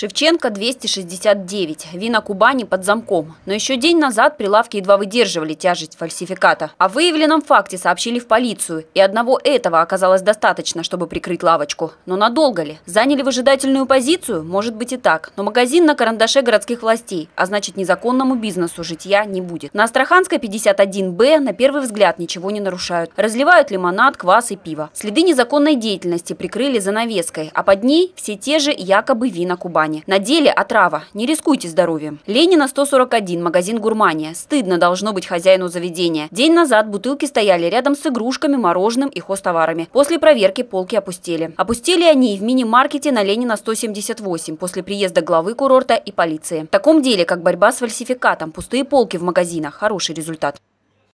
Шевченко 269. Вина Кубани под замком. Но еще день назад прилавки едва выдерживали тяжесть фальсификата. О выявленном факте сообщили в полицию. И одного этого оказалось достаточно, чтобы прикрыть лавочку. Но надолго ли? Заняли выжидательную позицию? Может быть и так. Но магазин на карандаше городских властей. А значит незаконному бизнесу житья не будет. На Астраханской 51Б на первый взгляд ничего не нарушают. Разливают лимонад, квас и пиво. Следы незаконной деятельности прикрыли занавеской. А под ней все те же якобы вина Кубани. На деле отрава. Не рискуйте здоровьем. Ленина 141, магазин «Гурмания». Стыдно должно быть хозяину заведения. День назад бутылки стояли рядом с игрушками, мороженым и хозтоварами. После проверки полки опустили. Опустили они и в мини-маркете на Ленина 178 после приезда главы курорта и полиции. В таком деле, как борьба с фальсификатом, пустые полки в магазинах – хороший результат.